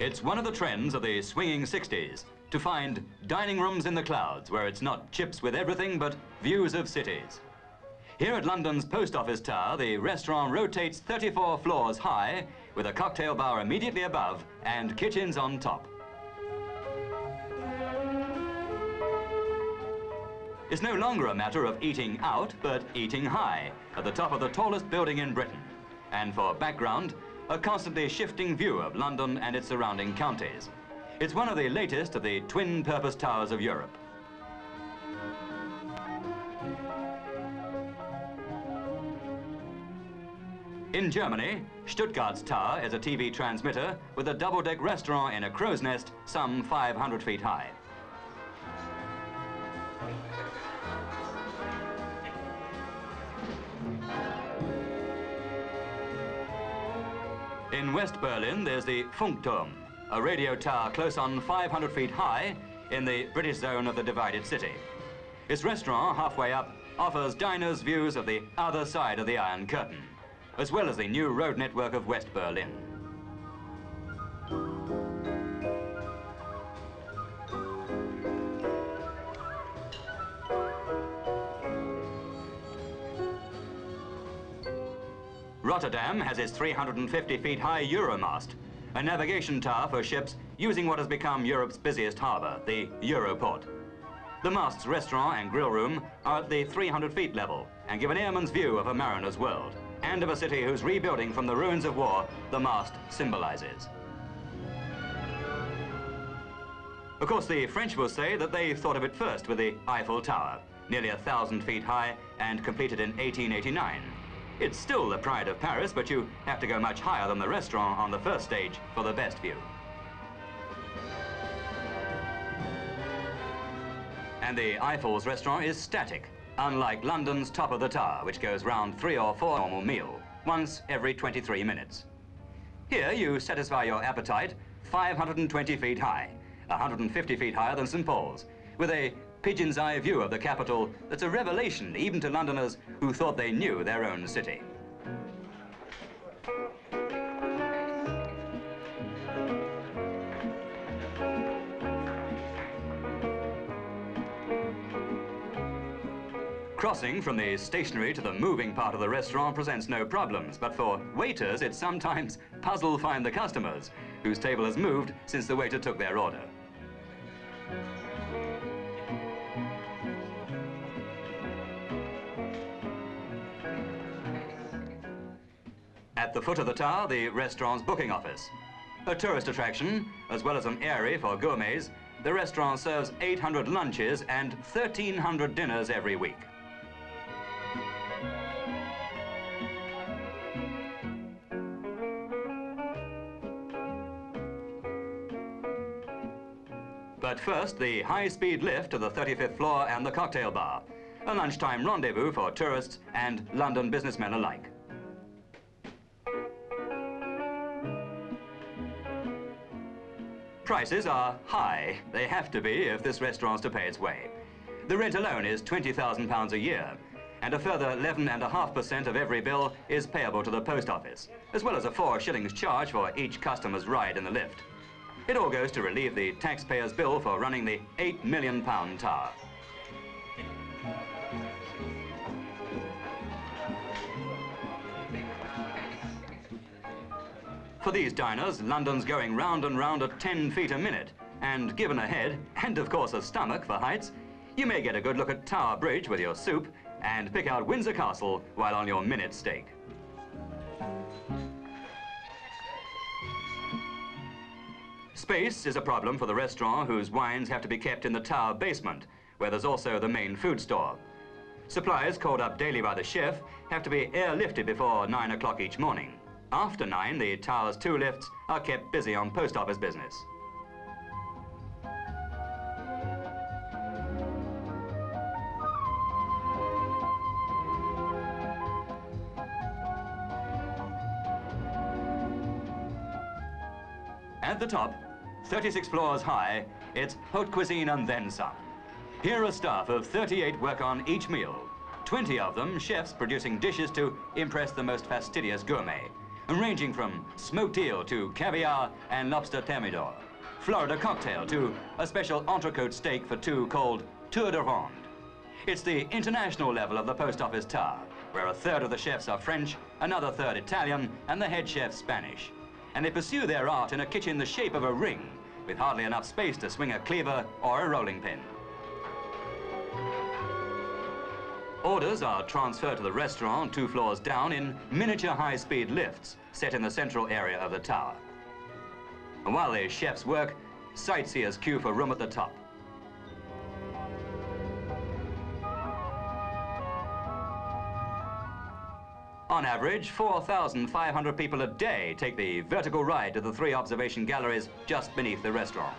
It's one of the trends of the swinging 60s to find dining rooms in the clouds where it's not chips with everything but views of cities. Here at London's Post Office Tower, the restaurant rotates 34 floors high with a cocktail bar immediately above and kitchens on top. It's no longer a matter of eating out, but eating high at the top of the tallest building in Britain. And for background, a constantly shifting view of London and its surrounding counties. It's one of the latest of the twin purpose towers of Europe. In Germany, Stuttgart's tower is a TV transmitter with a double-deck restaurant in a crow's nest some 500 feet high. In West Berlin, there's the Funkturm, a radio tower close on 500 feet high in the British zone of the divided city. Its restaurant, halfway up, offers diners views of the other side of the Iron Curtain, as well as the new road network of West Berlin. Rotterdam has its 350 feet high Euromast, a navigation tower for ships using what has become Europe's busiest harbour, the Europoort. The mast's restaurant and grill room are at the 300 feet level and give an airman's view of a mariner's world and of a city whose rebuilding from the ruins of war the mast symbolises. Of course, the French will say that they thought of it first with the Eiffel Tower, nearly a thousand feet high and completed in 1889. It's still the pride of Paris, but you have to go much higher than the restaurant on the first stage for the best view. And the Eiffel's restaurant is static, unlike London's top of the tower, which goes round three or four normal meal, once every 23 minutes. Here you satisfy your appetite 520 feet high, 150 feet higher than St. Paul's, with a pigeon's eye view of the capital that's a revelation even to Londoners who thought they knew their own city. Crossing from the stationary to the moving part of the restaurant presents no problems, but for waiters, it's sometimes puzzle find the customers, whose table has moved since the waiter took their order. At the foot of the tower, the restaurant's booking office. A tourist attraction, as well as an eyrie for gourmets, the restaurant serves 800 lunches and 1,300 dinners every week. But first, the high-speed lift to the 35th floor and the cocktail bar, a lunchtime rendezvous for tourists and London businessmen alike. Prices are high. They have to be if this restaurant's to pay its way. The rent alone is £20,000 a year, and a further 11.5% of every bill is payable to the post office, as well as a four shillings charge for each customer's ride in the lift. It all goes to relieve the taxpayer's bill for running the £8 million tower. For these diners, London's going round and round at 10 feet a minute. And given a head, and of course a stomach for heights, you may get a good look at Tower Bridge with your soup and pick out Windsor Castle while on your minute steak. Space is a problem for the restaurant whose wines have to be kept in the tower basement, where there's also the main food store. Supplies called up daily by the chef have to be airlifted before 9 o'clock each morning. After nine, the tower's two lifts are kept busy on post office business. At the top, 36 floors high, it's haute cuisine and then some. Here a staff of 38 work on each meal, 20 of them chefs producing dishes to impress the most fastidious gourmet ranging from smoked eel to caviar and lobster thermidor, Florida cocktail to a special entrecote steak for two called Tour de Ronde. It's the international level of the post office tower, where a third of the chefs are French, another third Italian, and the head chef Spanish. And they pursue their art in a kitchen the shape of a ring, with hardly enough space to swing a cleaver or a rolling pin. Orders are transferred to the restaurant two floors down in miniature high-speed lifts set in the central area of the tower. And while the chefs work, sightseers queue for room at the top. On average, 4,500 people a day take the vertical ride to the three observation galleries just beneath the restaurant.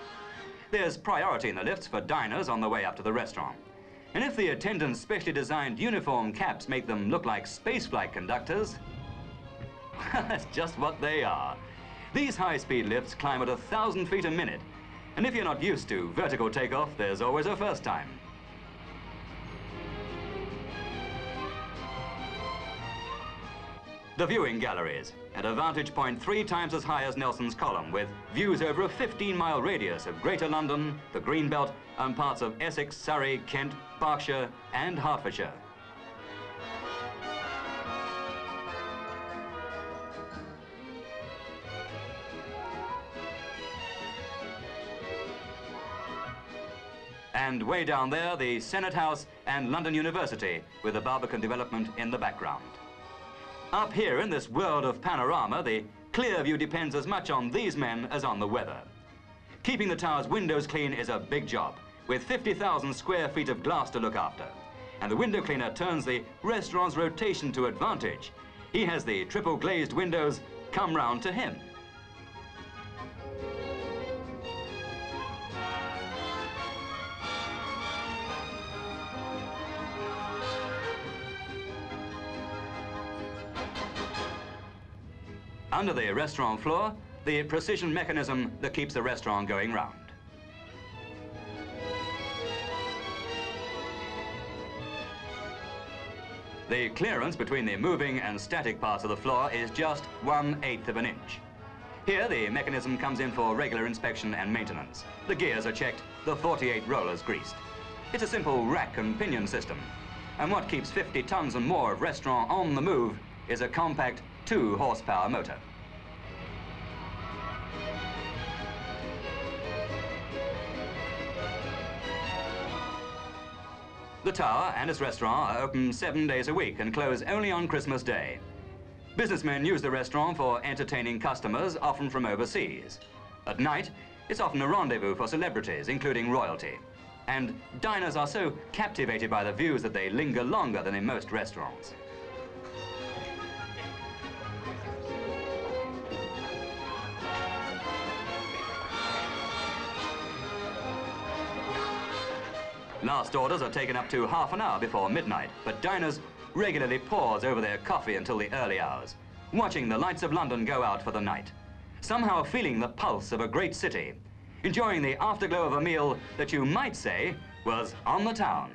There's priority in the lifts for diners on the way up to the restaurant. And if the attendants' specially designed uniform caps make them look like spaceflight conductors, that's just what they are. These high-speed lifts climb at a thousand feet a minute, and if you're not used to vertical takeoff, there's always a first time. The viewing galleries, at a vantage point three times as high as Nelson's column, with views over a 15-mile radius of Greater London, the Greenbelt, and parts of Essex, Surrey, Kent, Berkshire, and Hertfordshire. And way down there, the Senate House and London University, with the Barbican development in the background. Up here in this world of panorama, the clear view depends as much on these men as on the weather. Keeping the tower's windows clean is a big job, with 50,000 square feet of glass to look after. And the window cleaner turns the restaurant's rotation to advantage. He has the triple glazed windows come round to him. Under the restaurant floor, the precision mechanism that keeps the restaurant going round. The clearance between the moving and static parts of the floor is just one-eighth of an inch. Here, the mechanism comes in for regular inspection and maintenance. The gears are checked, the 48 rollers greased. It's a simple rack and pinion system. And what keeps 50 tons and more of restaurant on the move is a compact two horsepower motor. The tower and its restaurant are open seven days a week and close only on Christmas Day. Businessmen use the restaurant for entertaining customers, often from overseas. At night, it's often a rendezvous for celebrities, including royalty. And diners are so captivated by the views that they linger longer than in most restaurants. Last orders are taken up to half an hour before midnight, but diners regularly pause over their coffee until the early hours, watching the lights of London go out for the night, somehow feeling the pulse of a great city, enjoying the afterglow of a meal that you might say was on the town.